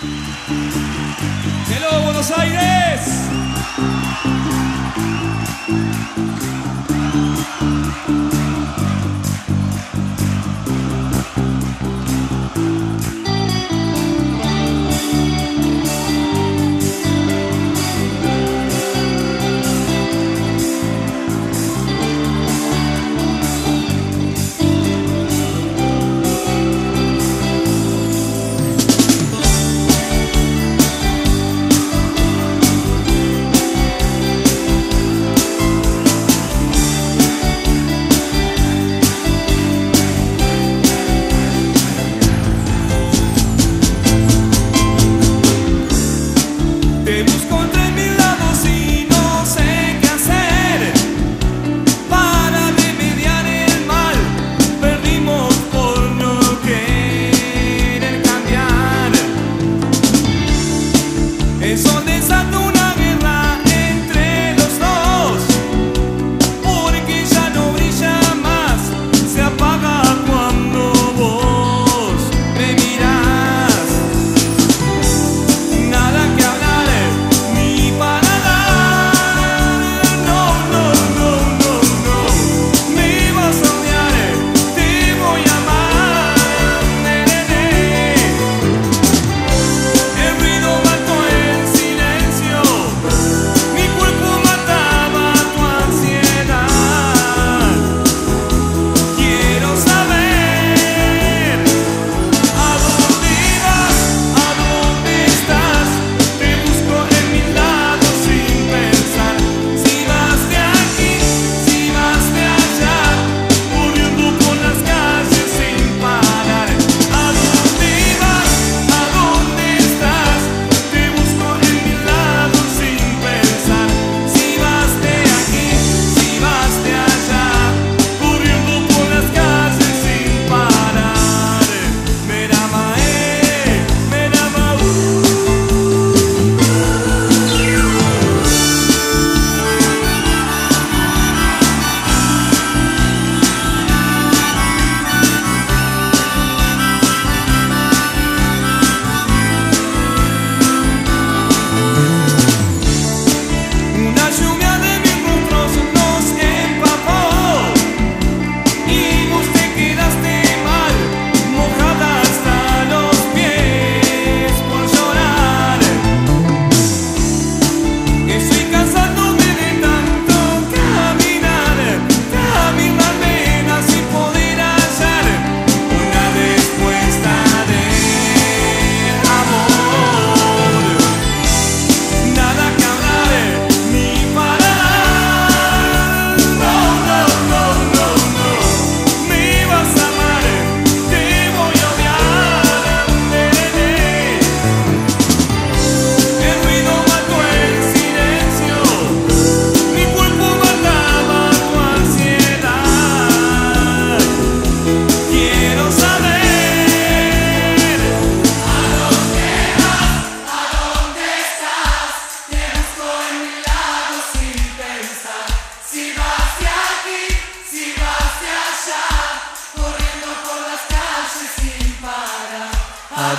Hello, Buenos Aires.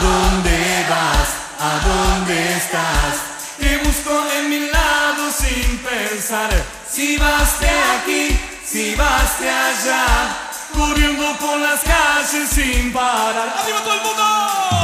dónde vas? ¿A dónde estás? Te busco en mi lado sin pensar. Si vas de aquí, si vas de allá. Corriendo por las calles sin parar. ¡Arriba todo el mundo!